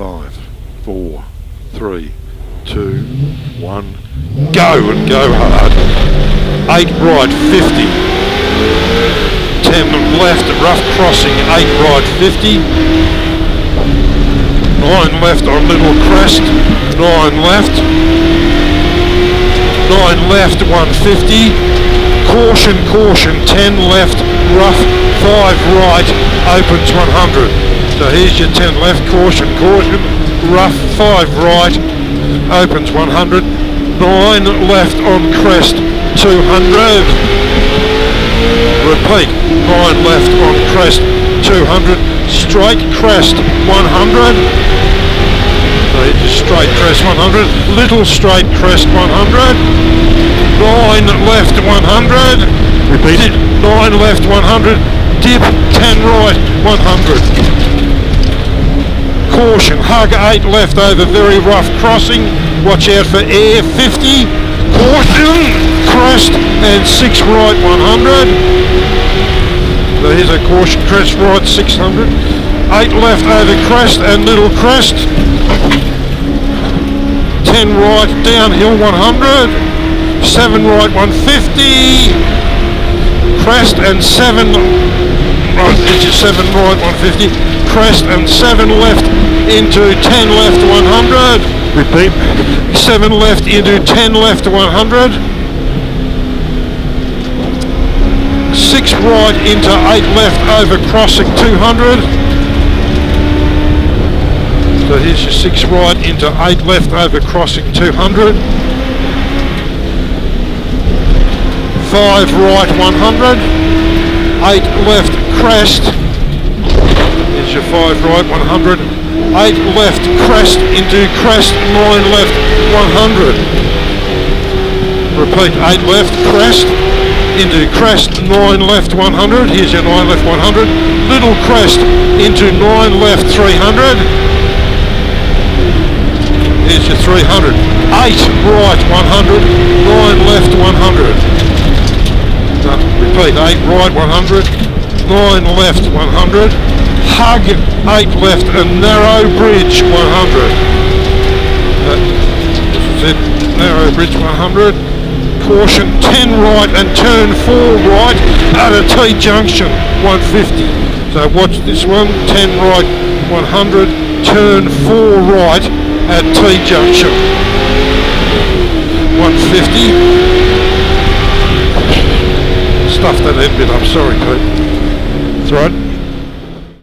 Five, four, three, two, one, go and go hard. Eight right, 50. Ten left, rough crossing, eight right, 50. Nine left on little crest, nine left. Nine left, 150. Caution, caution, 10 left, rough, 5 right, opens 100. So here's your 10 left, caution, caution, rough, 5 right, opens 100. 9 left on crest, 200. Repeat, 9 left on crest, 200. Straight crest, 100. So here's your straight crest, 100. Little straight crest, 100. 9 left 100. Repeat it. 9 left 100. Dip 10 right 100. Caution, hug 8 left over very rough crossing. Watch out for air 50. Caution, crest and 6 right 100. So here's a caution crest right 600. 8 left over crest and little crest. 10 right downhill 100. 7 right 150 crest and 7 right into 7 right 150 crest and 7 left into 10 left 100 Repeat. 7 left into 10 left 100 6 right into 8 left over crossing 200 so here's your 6 right into 8 left over crossing 200 5 right 100 8 left crest here's 5 right 100 8 left crest into crest 9 left 100 repeat 8 left crest into crest 9 left 100 here's your 9 left 100 little crest into 9 left 300 here's your 300 8 right 100 9 left 100 uh, repeat, 8 right 100, 9 left 100, hug 8 left and narrow bridge 100. Uh, it, narrow bridge 100, caution 10 right and turn 4 right at a T junction 150. So watch this one, 10 right 100, turn 4 right at T junction 150 stuffed that end bit up, sorry Pete.